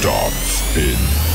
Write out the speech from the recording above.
Dots Spin.